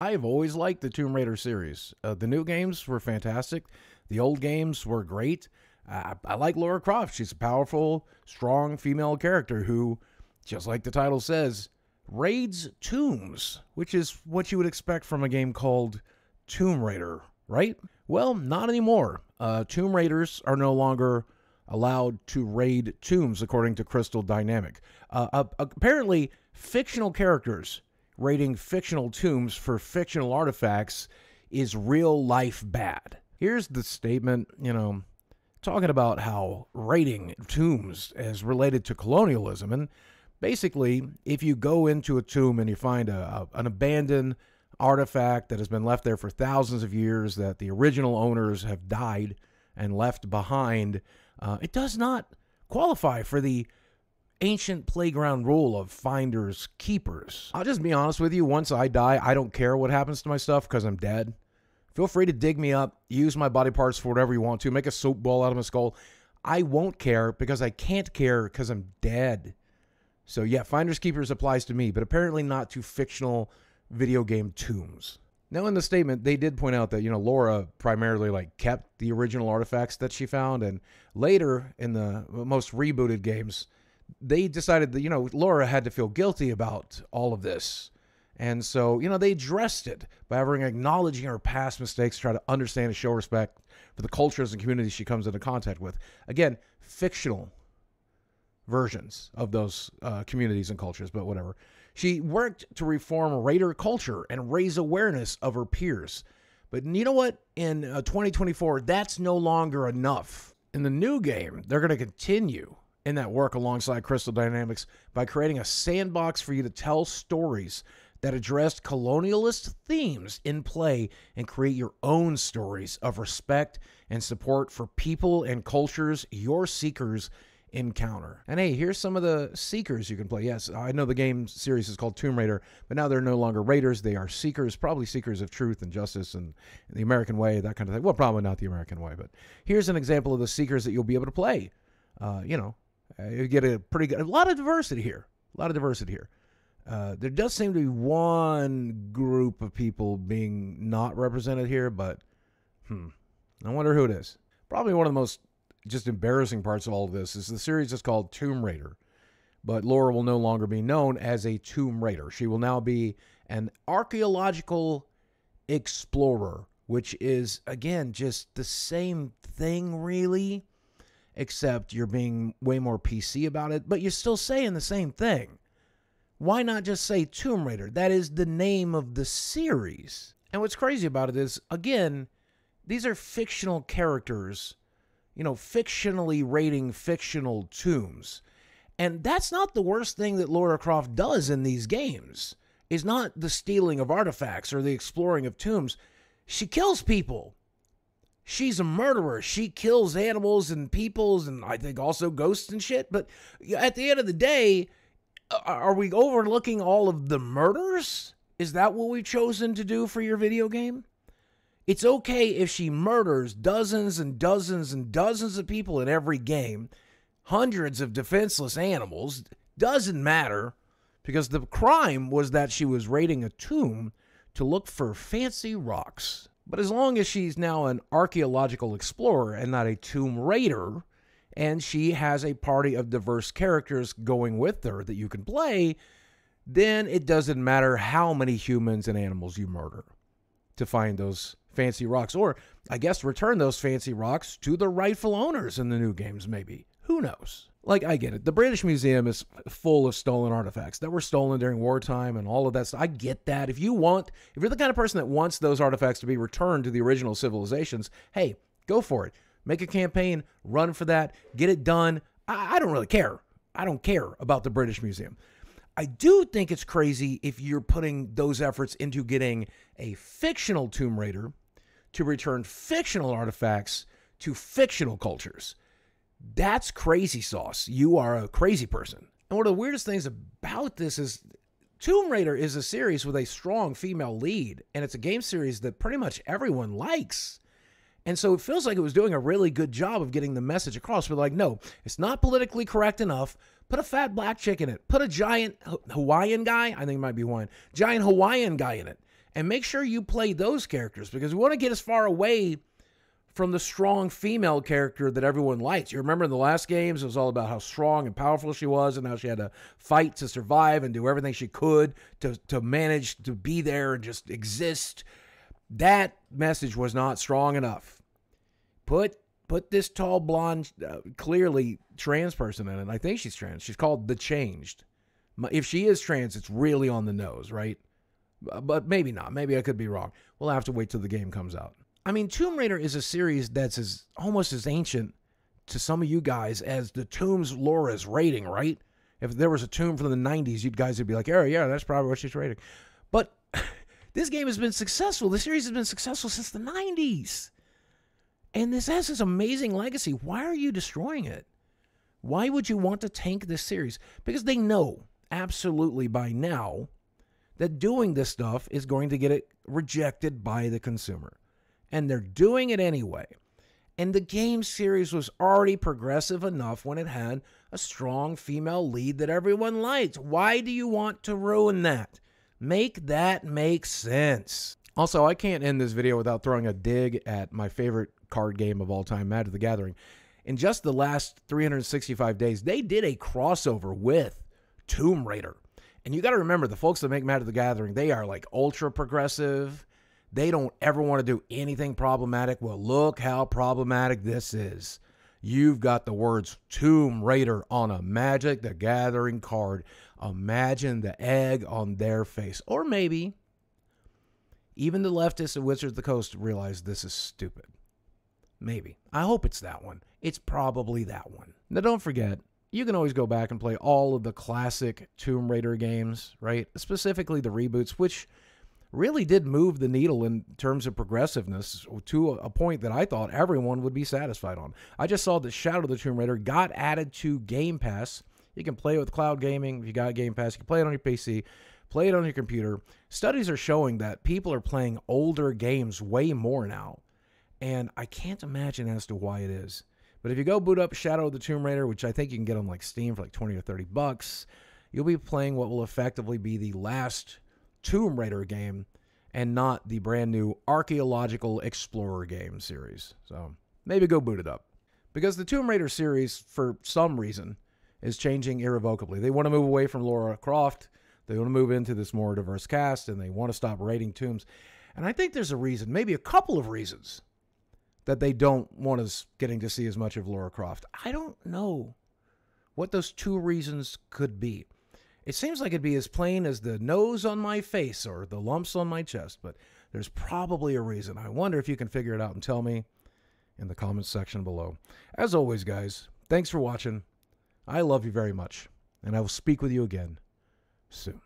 I've always liked the Tomb Raider series. Uh, the new games were fantastic. The old games were great. Uh, I like Lara Croft. She's a powerful, strong female character who, just like the title says, raids tombs, which is what you would expect from a game called Tomb Raider, right? Well, not anymore. Uh, tomb Raiders are no longer allowed to raid tombs, according to Crystal Dynamic. Uh, apparently, fictional characters raiding fictional tombs for fictional artifacts is real life bad. Here's the statement, you know, talking about how raiding tombs is related to colonialism. And basically, if you go into a tomb and you find a, a, an abandoned artifact that has been left there for thousands of years, that the original owners have died and left behind, uh, it does not qualify for the ancient playground rule of finders keepers. I'll just be honest with you, once I die, I don't care what happens to my stuff because I'm dead. Feel free to dig me up, use my body parts for whatever you want to, make a soap ball out of my skull. I won't care because I can't care because I'm dead. So yeah, finders keepers applies to me, but apparently not to fictional video game tombs. Now in the statement, they did point out that, you know, Lara primarily like kept the original artifacts that she found and later in the most rebooted games, they decided that, you know, Lara had to feel guilty about all of this. And so, you know, they addressed it by having acknowledging her past mistakes, try to understand and show respect for the cultures and communities she comes into contact with. Again, fictional versions of those uh, communities and cultures, but whatever. She worked to reform Raider culture and raise awareness of her peers. But you know what? In uh, 2024, that's no longer enough. In the new game, they're going to continue in that work alongside Crystal Dynamics by creating a sandbox for you to tell stories that addressed colonialist themes in play and create your own stories of respect and support for people and cultures your seekers encounter. And hey, here's some of the seekers you can play. Yes, I know the game series is called Tomb Raider, but now they're no longer raiders. They are seekers, probably seekers of truth and justice and the American way, that kind of thing. Well, probably not the American way, but here's an example of the seekers that you'll be able to play. Uh, you know, uh, you get a pretty good, a lot of diversity here. A lot of diversity here. Uh, there does seem to be one group of people being not represented here, but hmm, I wonder who it is. Probably one of the most just embarrassing parts of all of this is the series is called Tomb Raider, but Lara will no longer be known as a Tomb Raider. She will now be an archaeological explorer, which is, again, just the same thing, really, except you're being way more PC about it, but you're still saying the same thing. Why not just say Tomb Raider? That is the name of the series. And what's crazy about it is, again, these are fictional characters you know, fictionally raiding fictional tombs. And that's not the worst thing that Lara Croft does in these games. Is not the stealing of artifacts or the exploring of tombs. She kills people. She's a murderer. She kills animals and peoples and I think also ghosts and shit. But at the end of the day, are we overlooking all of the murders? Is that what we've chosen to do for your video game? It's okay if she murders dozens and dozens and dozens of people in every game, hundreds of defenseless animals, doesn't matter because the crime was that she was raiding a tomb to look for fancy rocks. But as long as she's now an archaeological explorer and not a tomb raider, and she has a party of diverse characters going with her that you can play, then it doesn't matter how many humans and animals you murder to find those fancy rocks, or I guess return those fancy rocks to the rightful owners in the new games, maybe. Who knows? Like, I get it. The British Museum is full of stolen artifacts that were stolen during wartime and all of that stuff. I get that. If you want, if you're the kind of person that wants those artifacts to be returned to the original civilizations, hey, go for it. Make a campaign, run for that, get it done. I, I don't really care. I don't care about the British Museum. I do think it's crazy if you're putting those efforts into getting a fictional Tomb Raider to return fictional artifacts to fictional cultures. That's crazy sauce. You are a crazy person. And one of the weirdest things about this is Tomb Raider is a series with a strong female lead, and it's a game series that pretty much everyone likes. And so it feels like it was doing a really good job of getting the message across. But like, no, it's not politically correct enough. Put a fat black chick in it. Put a giant Hawaiian guy. I think it might be one giant Hawaiian guy in it And make sure you play those characters because we want to get as far away from the strong female character that everyone likes. You remember in the last games, it was all about how strong and powerful she was and how she had to fight to survive and do everything she could to, to manage to be there and just exist. That message was not strong enough. Put put this tall blonde, uh, clearly trans person in it. I think she's trans. She's called the Changed. If she is trans, it's really on the nose, right? But maybe not. Maybe I could be wrong. We'll have to wait till the game comes out. I mean, Tomb Raider is a series that's as almost as ancient to some of you guys as the Tomb's Lara's rating, right? If there was a Tomb from the 90s, you guys would be like, "Oh, yeah, that's probably what she's rating." But this game has been successful. The series has been successful since the 90s. And this has this amazing legacy. Why are you destroying it? Why would you want to tank this series? Because they know absolutely by now that doing this stuff is going to get it rejected by the consumer. And they're doing it anyway. And the game series was already progressive enough when it had a strong female lead that everyone liked. Why do you want to ruin that? Make that make sense. Also, I can't end this video without throwing a dig at my favorite card game of all time, Magic the Gathering. In just the last 365 days, they did a crossover with Tomb Raider. And you got to remember, the folks that make Magic the Gathering, they are like ultra progressive. They don't ever want to do anything problematic. Well, look how problematic this is. You've got the words Tomb Raider on a Magic the Gathering card. Imagine the egg on their face. Or maybe even the leftists at Wizards of the Coast realize this is stupid. Maybe. I hope it's that one. It's probably that one. Now, don't forget, you can always go back and play all of the classic Tomb Raider games, right? Specifically the reboots, which really did move the needle in terms of progressiveness to a point that I thought everyone would be satisfied on. I just saw that Shadow of the Tomb Raider got added to Game Pass. You can play it with cloud gaming. If you got Game Pass, you can play it on your PC, play it on your computer. Studies are showing that people are playing older games way more now. And I can't imagine as to why it is. But if you go boot up Shadow of the Tomb Raider, which I think you can get on like Steam for like 20 or 30 bucks, you'll be playing what will effectively be the last Tomb Raider game and not the brand new archaeological explorer game series. So maybe go boot it up. Because the Tomb Raider series, for some reason, is changing irrevocably. They want to move away from Lara Croft. They want to move into this more diverse cast and they want to stop raiding tombs. And I think there's a reason, maybe a couple of reasons, that they don't want us getting to see as much of Lara Croft. I don't know what those two reasons could be. It seems like it'd be as plain as the nose on my face or the lumps on my chest, but there's probably a reason. I wonder if you can figure it out and tell me in the comments section below. As always, guys, thanks for watching. I love you very much, and I will speak with you again soon.